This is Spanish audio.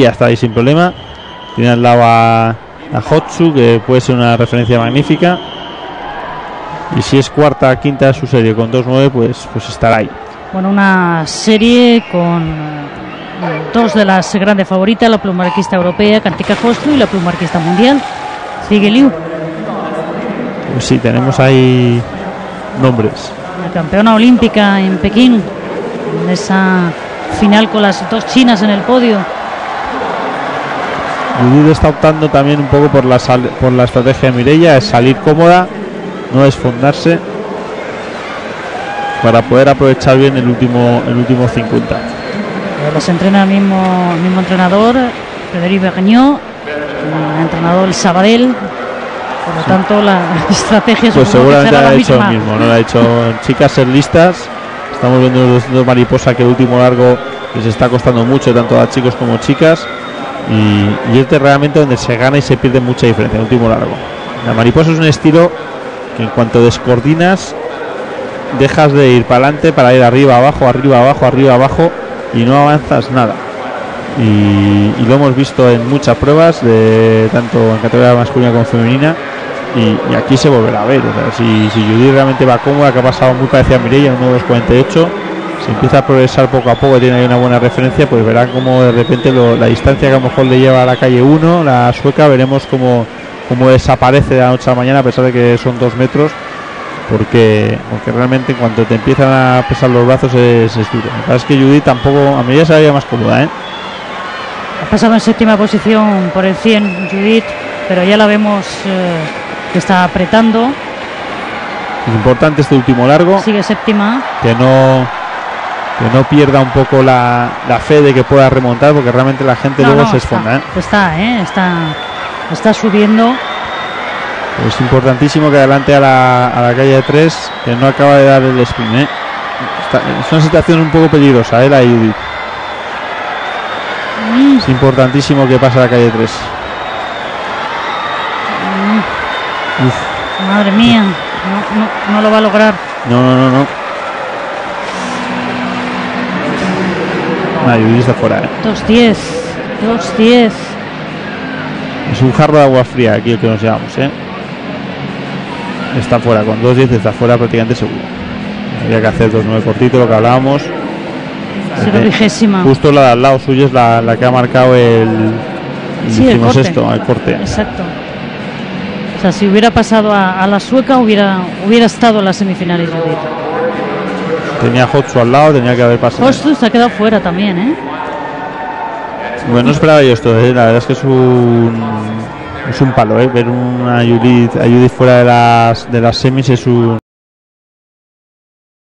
ya está ahí sin problema. Tiene al lado a, a Hotsu, que puede ser una referencia magnífica. Y si es cuarta, quinta de su serie con 2-9, pues, pues estará ahí. Bueno, una serie con eh, dos de las grandes favoritas, la plumarquista europea, Kantika Hotsu, y la plumarquista mundial, Sigue Liu. Pues sí, tenemos ahí nombres. La campeona olímpica en Pekín, en esa final con las dos chinas en el podio. Judith está optando también un poco por la, sal- por la estrategia de Mireia, es salir cómoda, no desfondarse, para poder aprovechar bien el último, el último 50. Eh, Los entrena el mismo, el mismo entrenador, Frederic Bernió, el entrenador el Sabadell. Por lo tanto, la estrategia Pues supongo que seguramente ha hecho misma. mismo, ¿no? Ha dicho chicas ser listas. Estamos viendo los dos mariposa que el último largo les está costando mucho, tanto a chicos como chicas. Y, este realmente donde se gana y se pierde mucha diferencia, el último largo. La mariposa es un estilo que en cuanto descoordinas, dejas de ir para adelante para ir arriba, abajo, arriba, abajo, arriba, abajo y no avanzas nada. Y, lo hemos visto en muchas pruebas, de tanto en categoría masculina como femenina. Y, aquí se volverá a ver. o sea, si, si Judith realmente va cómoda, que ha pasado muy parecida a Mireia, en 1.248, si empieza a progresar poco a poco, tiene ahí una buena referencia, pues verá como de repente lo- la distancia que a lo mejor le lleva a la calle 1, la sueca, veremos cómo, cómo desaparece de la noche a la mañana, a pesar de que son dos metros, porque, porque realmente en cuanto te empiezan a pesar los brazos es, es duro. La es que Judith tampoco, a Mireia se veía más cómoda, ¿eh? Ha pasado en séptima posición por el 100 Judith, pero ya la vemos eh, que está apretando. Es importante este último largo. Sigue séptima. que no que no pierda un poco la, la fe de que pueda remontar porque realmente la gente No, luego no, se esfonda ¿eh? Está, ¿eh? está, está subiendo. es importantísimo que adelante a la, a la calle 3 que no acaba de dar el sprint ¿eh? Está- es una situación un poco peligrosa ¿eh? la Judith Mm, es importantísimo que pase a la calle 3 mm, madre mía, no, no, no lo va a lograr. no no no no Judith está fuera ¿eh? 2.10, 2.10. es un jarro de agua fría aquí el que nos llevamos ¿eh? está fuera con 2.10 está fuera prácticamente seguro había que hacer 2.9 cortito lo que hablábamos vigésima. Justo la de al lado suyo es la, la que ha marcado el, Sí, el corte. esto, el corte. Exacto. O sea, si hubiera pasado a, a la sueca, hubiera, hubiera estado en las semifinales. Tenía Hotsu al lado, tenía que haber pasado. Hostus se ha quedado fuera también, ¿eh? Bueno, no esperaba yo esto, eh, la verdad es que es un es un palo, eh, ver una Judith, a Judith fuera de las de las semis es un